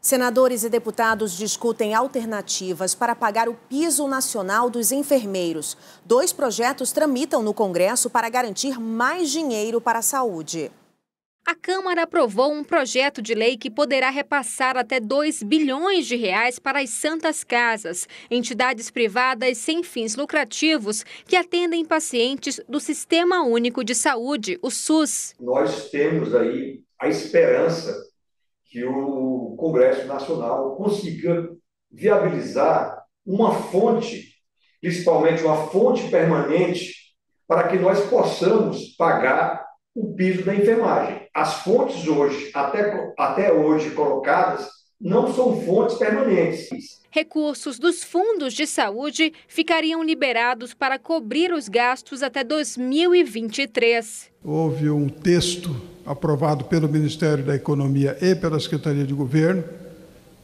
Senadores e deputados discutem alternativas para pagar o piso nacional dos enfermeiros. Dois projetos tramitam no Congresso para garantir mais dinheiro para a saúde. A Câmara aprovou um projeto de lei que poderá repassar até 2 bilhões de reais para as santas casas, entidades privadas sem fins lucrativos que atendem pacientes do Sistema Único de Saúde, o SUS. Nós temos aí a esperança que o Congresso Nacional consiga viabilizar uma fonte, principalmente uma fonte permanente, para que nós possamos pagar o piso da enfermagem. As fontes hoje, até, até hoje colocadas, não são fontes permanentes. Recursos dos fundos de saúde ficariam liberados para cobrir os gastos até 2023. Houve um texto aprovado pelo Ministério da Economia e pela Secretaria de Governo,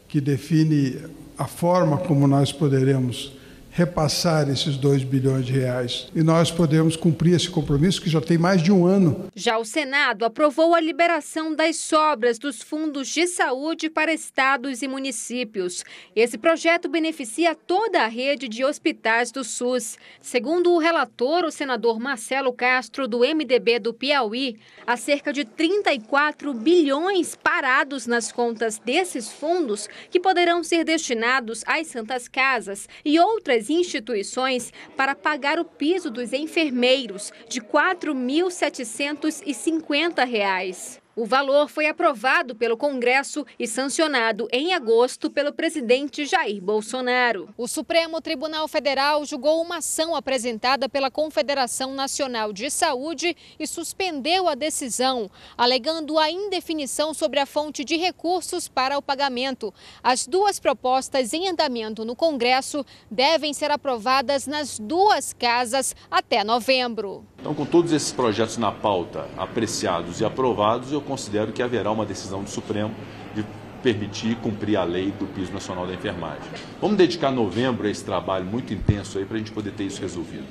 que define a forma como nós poderemos repassar esses 2 bilhões de reais e nós podemos cumprir esse compromisso que já tem mais de um ano. Já o Senado aprovou a liberação das sobras dos fundos de saúde para estados e municípios. Esse projeto beneficia toda a rede de hospitais do SUS. Segundo o relator, o senador Marcelo Castro, do MDB do Piauí, há cerca de 34 bilhões parados nas contas desses fundos que poderão ser destinados às santas casas e outras instituições para pagar o piso dos enfermeiros de R$ 4.750. O valor foi aprovado pelo Congresso e sancionado em agosto pelo presidente Jair Bolsonaro. O Supremo Tribunal Federal julgou uma ação apresentada pela Confederação Nacional de Saúde e suspendeu a decisão, alegando a indefinição sobre a fonte de recursos para o pagamento. As duas propostas em andamento no Congresso devem ser aprovadas nas duas casas até novembro. Então, com todos esses projetos na pauta, apreciados e aprovados, eu considero que haverá uma decisão do Supremo de permitir cumprir a lei do piso nacional da enfermagem. Vamos dedicar novembro a esse trabalho muito intenso aí para a gente poder ter isso resolvido.